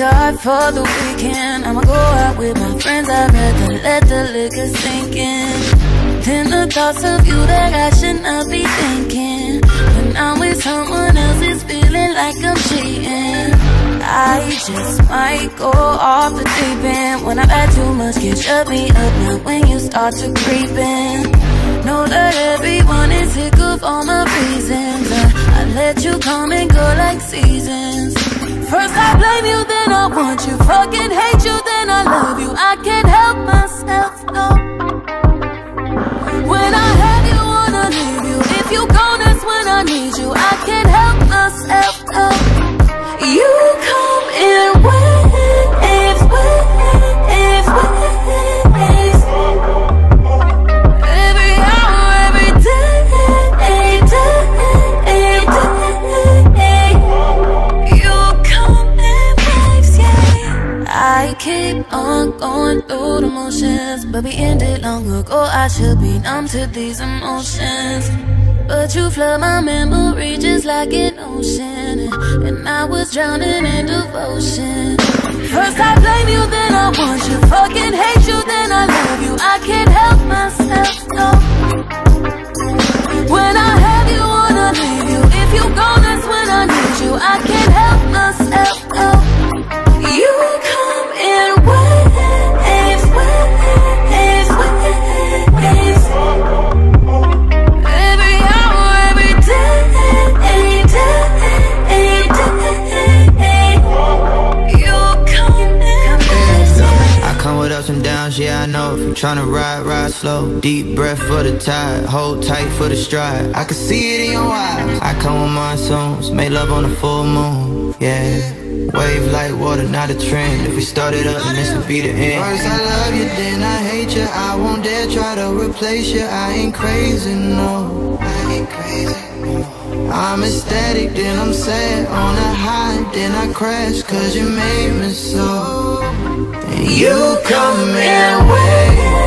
for the weekend. I'ma go out with my friends. I'd rather let the liquor sink in. Then the thoughts of you that I should not be thinking. When I'm with someone else, it's feeling like I'm cheating. I just might go off the deep end. When I've had too much, can shut me up. Now when you start to creep in. Know that everyone is sick of all my reasons. I, I let you come and go like seasons. First I blame you, then I want you. Fucking hate you, then I love you. I can't help going through the motions, but we ended long ago. I should be numb to these emotions. But you flood my memory just like an ocean. And I was drowning in devotion. First I blame you, then I want you. Fucking hate you, then I love you. I can't help myself, no. When I have you, wanna leave you. If you go, that's when I need you. I can't help myself, no tryna ride, ride slow. Deep breath for the tide, hold tight for the stride. I can see it in your eyes. I come with monsoons, make love on the full moon, yeah. Wave like water, not a trend. If we started up, then this would be the end. First I love you, then I hate you. I won't dare try to replace you. I ain't crazy, no. I ain't crazy. I'm ecstatic, then I'm sad on a high, then I crash, cause you made me so. And you come in waves.